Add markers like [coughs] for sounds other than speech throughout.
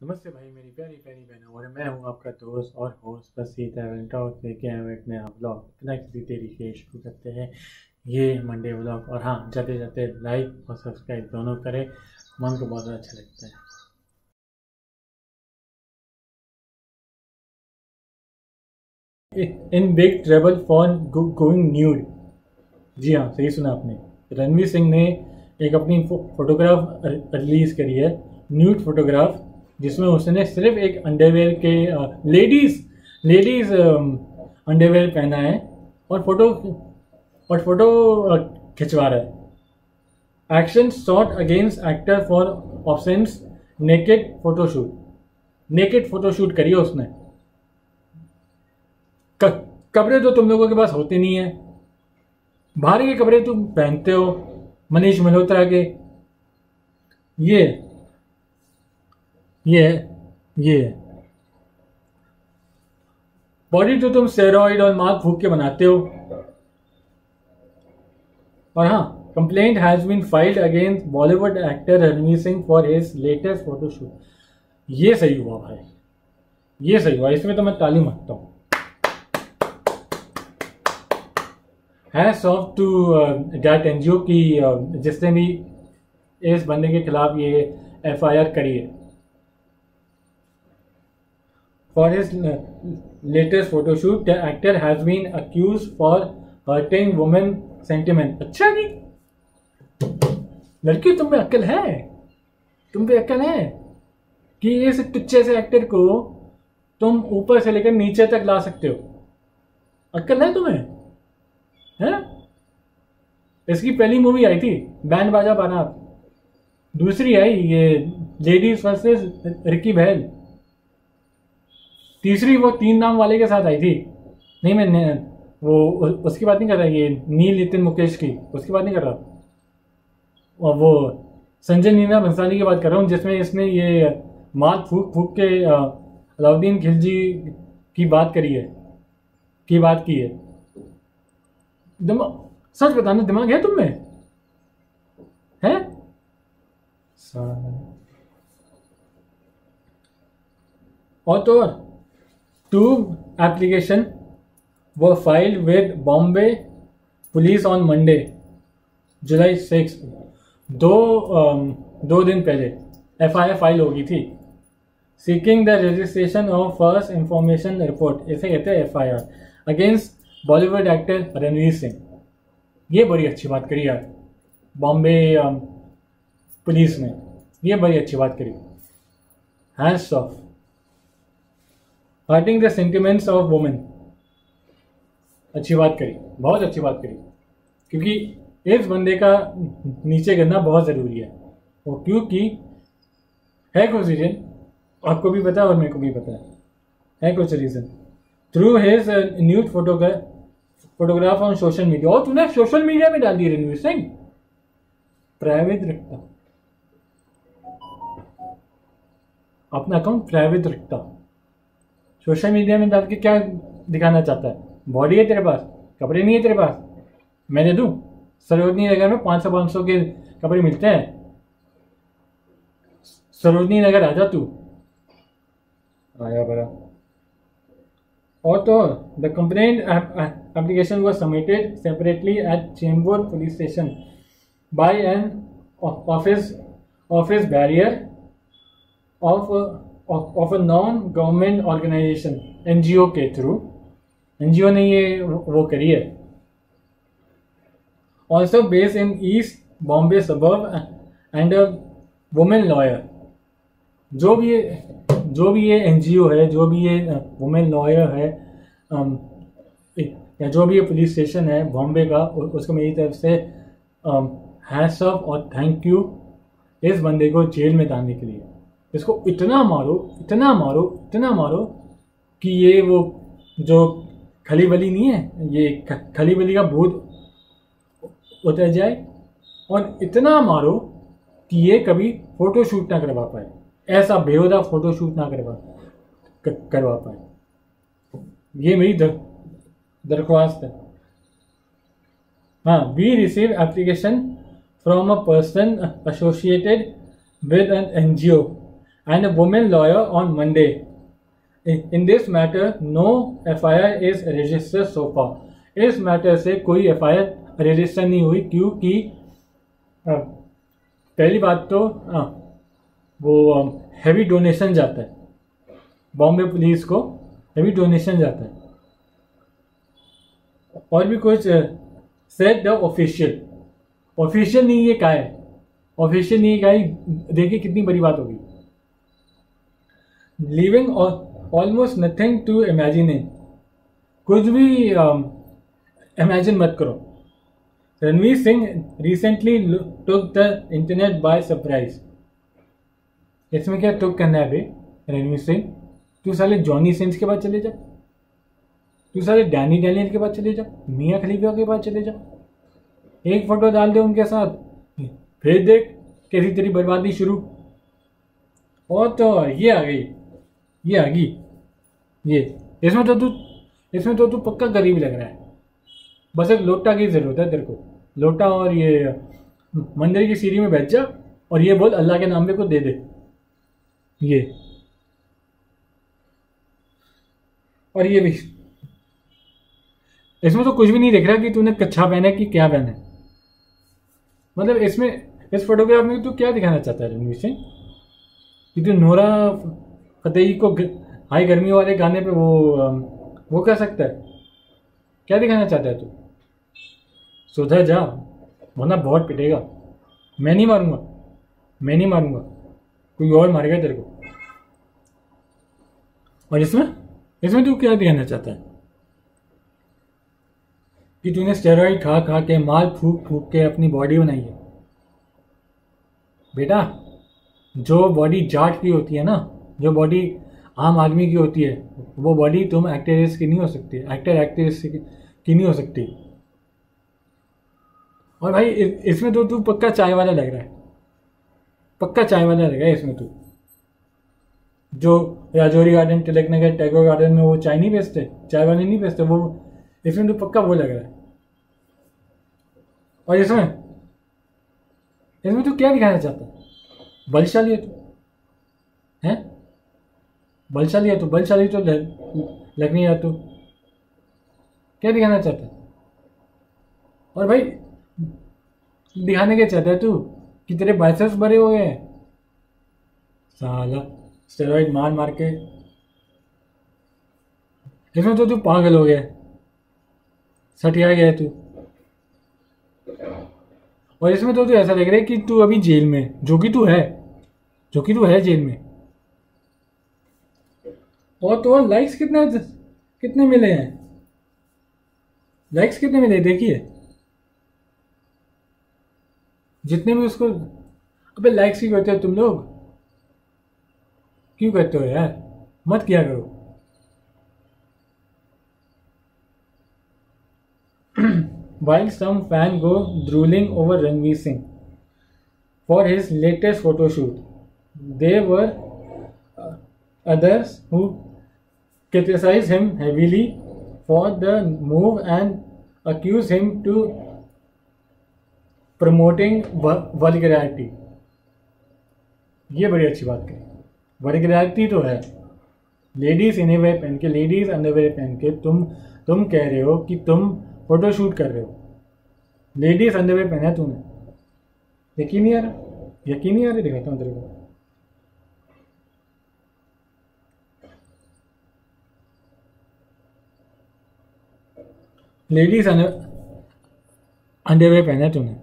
नमस्ते भाई, मेरी प्यारी प्यारी बहनों, और मैं हूँ आपका दोस्त और होस्ट बसीत एवेंट और लेके आए एक नया ब्लॉग बिना किसी देरी के शुरू करते हैं ये मंडे ब्लॉग और हाँ जाते जाते लाइक और सब्सक्राइब दोनों करें, मन को बहुत अच्छा लगता है। In big travel for going nude जी हाँ सही सुना आपने। रणवीर सिंह ने एक अपनी फोटोग्राफ रिलीज़ करी है। न्यूड फोटोग्राफ जिसमें उसने सिर्फ़ एक अंडरवेयर के लेडीज़ लेडीज़ अंडरवेयर पहना है और फ़ोटो और फ़ोटो खिंचवा रहा है। Action shot against actor for options naked photoshoot naked photoshoot करिए उसने। कपड़े तो तुम लोगों के पास होते नहीं है। बाहर के कपड़े तुम पहनते हो, मनीष मल्होत्रा के। ये ये ये। बॉडी तो तुम स्टेरॉइड और मार्क फूक के बनाते हो। और हाँ complaint has been filed against Bollywood actor Ranveer Singh for his latest photoshoot ये सही हुआ भाई। ये सही हुआ। इसमें तो मैं ताली मारता हूँ। Hats off to that NGO की uh, जिसने भी इस बंदे के खिलाफ ये एफआईआर करी है। For his latest photo shoot, the actor has been accused for hurting women sentiment. अच्छा जी लड़की तुम में अक्ल है? तुम पे अक्ल है? कि इस टुच्चे से एक्टर को तुम ऊपर से लेकर नीचे तक ला सकते हो। अक्ल है तुम्हें? है? इसकी पहली मूवी आई थी बैंड बाजा बारात दूसरी आई ये लेडीज़ वर्सेस रिकी बहल। तीसरी वो तीन नाम वाले के साथ आई थी। नहीं, मैं वो उसकी बात नहीं कर रहा, ये नील नितिन मुकेश की। उसकी बात नहीं कर रहा। और वो संजय नीना भंसाली की बात कर रहा हूँ, जिसमें इसने ये मात फूक फूक के अलाउद्दीन खिलजी की बात करी है। की बात की है। दिमाग सच बताना, दिमाग है तुम में? है? और तो और? Two applications were filed with Bombay police on Monday, July 6. दो दो दिन पहले एफ़ आई फ़ाइल होगी थी। Seeking the registration of first information report इसे कहते हैं F I R against Bollywood actor Ranveer Singh ये बड़ी अच्छी बात करी यार बॉम्बे पुलिस ने। ये बड़ी अच्छी बात करी। Hands off hurting the sentiments of women अच्छी बात करी, बहुत अच्छी बात करी। क्योंकि इस बंदे का नीचे गिरना बहुत ज़रूरी है। और क्योंकि है कुछ रीज़न आपको भी पता है और मेरे को भी पता है। है कुछ reason through his news photograph photograph on social media और तूने सोशल मीडिया में डाल दी रणवीर सिंह प्राइवेट रखता। अपना अकाउंट प्राइवेट रखता। सोशल मीडिया में डाल के क्या दिखाना चाहता है? बॉडी है तेरे पास? कपड़े नहीं है तेरे पास? मैं दे दूँ? सरोजनी नगर में पाँच सौ पाँच सौ के कपड़े मिलते हैं। सरोजनी नगर, आ जा तू। आया बड़ा। और तो the complaint application was submitted separately at Chembur police station by an office office bearer of of a non government organisation NGO के थ्रू एनजीओ ने ये वो करी है. Also based in east Bombay suburb and a women lawyer जो भी जो भी ये एनजीओ है जो भी ये वुमेन लॉयर है um, या जो भी ये पुलिस स्टेशन है बॉम्बे का उसको मेरी तरफ़ से हैट्स ऑफ़ और थैंक यू इस बंदे को जेल में डालने के लिए. इसको इतना मारो इतना मारो इतना मारो कि ये वो जो खली बली नहीं है ये खली बली का भूत उतर जाए और इतना मारो कि ये कभी फ़ोटो शूट ना करवा पाए। ऐसा बेहदा फ़ोटो शूट ना करवा करवा पाए। ये मेरी दर, दरख्वास्त है। हाँ we receive application from a person associated with an N G O and a woman lawyer on Monday. In this matter, no FIR is registered so far. इस मैटर से कोई एफ़ आई आर रजिस्टर नहीं हुई क्योंकि पहली बात तो अ, वो हैवी डोनेशन जाता है। बॉम्बे पुलिस को हैवी डोनेशन जाता है। और भी कुछ सेट द ऑफिशियल ऑफिशियल नहीं ये का है? ऑफिशियल नहीं का है? देखिए कितनी बड़ी बात होगी living almost nothing to imagining कुछ भी इमेजिन मत करो। Ranveer Singh recently took the internet by surprise इसमें क्या टुक करना है अभी, रणवीर सिंह? तू साले जॉनी सिंस के बाद चले जा। तू साले डैनी डैनियल के बाद चले जा। मियाँ खलीफा के बाद चले जा। एक फ़ोटो डाल दे उनके साथ। फिर देख, कैसी तेरी बर्बादी शुरू। और तो ये आ गई। ये आ गई। ये। इसमें तो तू इसमें तो तू पक्का गरीब लग रहा है। बस एक लोटा की ज़रूरत है तेरे को। लोटा और ये मंदिर की सीढ़ी में बैठ जा और ये बोल, अल्लाह के नाम पे को दे दे। ये। और ये भी। इसमें तो कुछ भी नहीं दिख रहा कि तूने कच्छा पहना है कि क्या पहना है। मतलब इसमें, इस फोटोग्राफ में तू क्या दिखाना चाहता है, रणवीर सिंह? कि तू नोरा फतेही को हाई गर्मी वाले गाने पे वो वो कर सकता है। क्या दिखाना चाहता है तू? सुधर जा, वरना बहुत पिटेगा। मैं नहीं मारूँगा। मैं नहीं मारूँगा। कोई और मारेगा तेरे को। और इसमें इसमें तू क्या दिखाना चाहता है? कि तूने स्टेरॉइड खा खा के माल फूक फूक के अपनी बॉडी बनाई है। बेटा, जो बॉडी जाट की होती है ना जो बॉडी आम आदमी की होती है, वो बॉडी तुम एक्ट्रेस की नहीं हो सकती एक्टर एक्ट्रेस की नहीं हो सकती। और भाई इसमें तो तू पक्का चाय वाला लग रहा है। पक्का चाय वाला लग रहा है इसमें तू। जो राजौरी गार्डन तिलक नगर टैगोर गार्डन में वो चाय नहीं बेचते, चाय वाले नहीं बेचते, वो, इसमें तो पक्का वो लग रहा है। और इसमें इसमें तू क्या दिखाना चाहता? है बलशाली है तू। हैं? बलशाली है तू बलशाली तो लग लग नहीं रहा तू। क्या दिखाना चाहता है? और भाई, दिखाने क्या चाहता है तू, कि तेरे बाइसेप्स बड़े हो गए हैं। साला स्टेरॉइड मार मार के। इसमें तो तू पागल हो गया। सटिया गया तू। और इसमें तो तू ऐसा लग रहा है कि तू अभी जेल में जो कि तू है, जो कि तू है जेल में। बहुत तो लाइक्स कितने कितने मिले हैं? लाइक्स कितने मिले? देखिए। जितने भी उसको अबे लाइक्स ही कहते हो तुम लोग? क्यों कहते हो यार? मत क्या करो। While some fan go drooling over Ranveer Singh for his latest photoshoot there were others who criticized him heavily for the move and accused him to promoting vulgarity. ये बड़ी अच्छी बात कही। वर्गैलिटी तो है। लेडीज़ इनवेयर पहन के लेडीज़ अंडरवेयर पहन के तुम तुम कह रहे हो कि तुम फ़ोटो शूट कर रहे हो। लेडीज़ अंडरवेयर पहना तूने। यकीन नहीं आ रहा? यकीन नहीं आ दिखाता हूँ तेरे को। लेडीज़ अंडरवेयर पहना है तूने।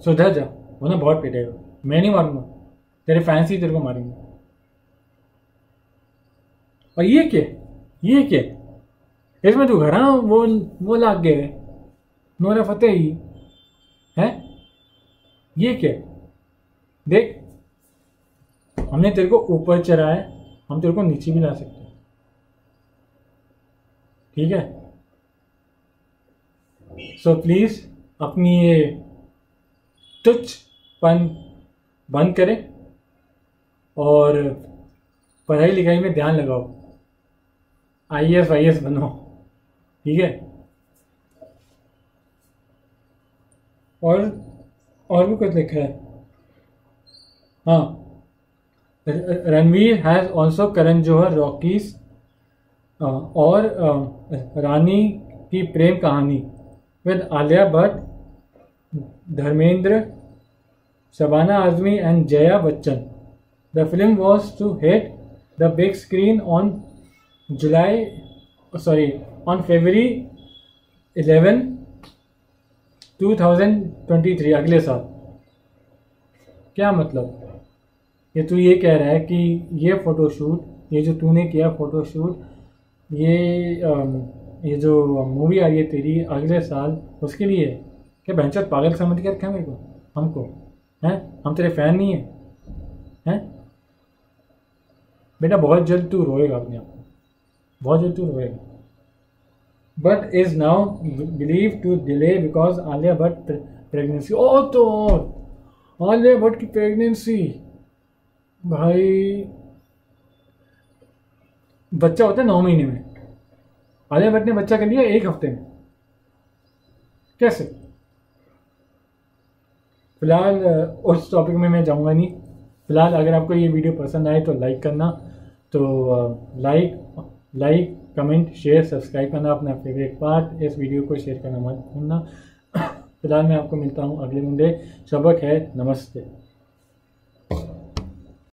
सुधर जा वो ना बहुत पिटेगा। मैं नहीं मारूँगा। तेरे फैंस ही तेरे को मारेंगे। और ये क्या? ये क्या? इसमें तू घर वो वो लाग गए नोरा फतेह ही। है? ये क्या? देख हमने तेरे को ऊपर चढ़ाया है, हम तेरे को नीचे भी ला सकते हैं। ठीक है? सो प्लीज़ अपनी ये तुच्छपन बंद करें और पढ़ाई लिखाई में ध्यान लगाओ। आई एस आई एस बनो ठीक है? और और भी कुछ लिखा है। हाँ। Ranveer has also Karan Johar Rocky aur Rani ki Prem Kahani. With Alia Bhatt Dharmendra Shabana Azmi and Jaya Bachchan the film was to hit the big screen on July sorry on February 11 2023 अगले साल। क्या मतलब? ये तू ये कह रहा है कि ये फ़ोटोशूट ये जो तूने किया फ़ोटोशूट ये ये जो मूवी आ रही है तेरी अगले साल, उसके लिए? क्या बहनचोद पागल समझ के रखा मेरे को? हमको? हैं? हम तेरे फ़ैन नहीं हैं? हैं? बेटा बहुत जल्द तू रोएगा अपने आप बहुत जल्द तू रोएगा। But is now believe to delay because Alia Bhatt pregnancy. Oh तो! आलिया भट्ट की प्रेगनेंसी भाई, बच्चा होता है नौ महीने में। आलिया भट्ट ने बच्चा कर लिया एक हफ़्ते में। कैसे? फ़िलहाल उस टॉपिक में मैं जाऊँगा नहीं। फ़िलहाल, अगर आपको ये वीडियो पसंद आए तो लाइक करना। तो like like comment share subscribe करना अपना फेवरेट पार्ट इस वीडियो को शेयर करना मत भूलना। [coughs] फ़िलहाल, मैं आपको मिलता हूँ अगले मंडे सबक है, नमस्ते।